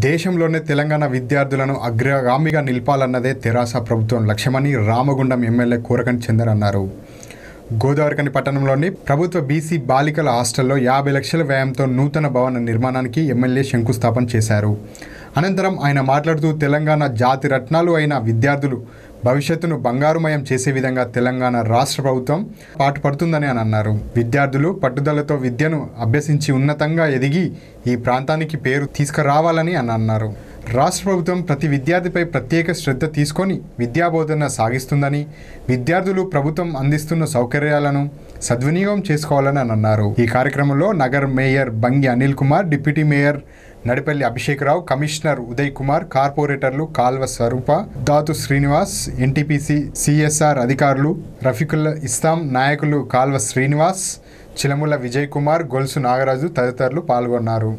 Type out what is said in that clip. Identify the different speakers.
Speaker 1: దేశంలోనే తెలంగాణ విద్యార్థులను అగ్రగామిగా నిలపాలన్నదే తెరాస ప్రభుత్వం లక్ష్యమని రామగుండం ఎమ్మెల్యే కూరకని చందర్ అన్నారు. గోదావరికని పట్టణంలోని ప్రభుత్వ బీసీ బాలికల హాస్టల్లో యాభై లక్షల వ్యయంతో నూతన భవన నిర్మాణానికి ఎమ్మెల్యే శంకుస్థాపన చేశారు. అనంతరం ఆయన మాట్లాడుతూ తెలంగాణ జాతి రత్నాలు అయిన విద్యార్థులు భవిష్యత్తును బంగారుమయం చేసే విధంగా తెలంగాణ రాష్ట్ర ప్రభుత్వం పాటుపడుతుందని అని అన్నారు. విద్యార్థులు పట్టుదలతో విద్యను అభ్యసించి ఉన్నతంగా ఎదిగి ఈ ప్రాంతానికి పేరు తీసుకురావాలని అని అన్నారు. రాష్ట్ర ప్రభుత్వం ప్రతి విద్యార్థిపై ప్రత్యేక శ్రద్ధ తీసుకొని విద్యాబోధన సాగిస్తుందని విద్యార్థులు ప్రభుత్వం అందిస్తున్న సౌకర్యాలను సద్వినియోగం చేసుకోవాలని అని అన్నారు. ఈ కార్యక్రమంలో Nagar mayor Bangi Anil Kumar deputy mayor Nadipalli Abhishek Rao commissioner Uday Kumar కార్పొరేటర్లు కాల్వ స్వరూప దాతు శ్రీనివాస్ ఎన్టీపీసీ సిఎస్ఆర్ అధికారులు రఫీకుల్ ఇస్తాం నాయకులు కాల్వ శ్రీనివాస్ చిలముల విజయ్ కుమార్ గొలుసు నాగరాజు తదితరులు పాల్గొన్నారు.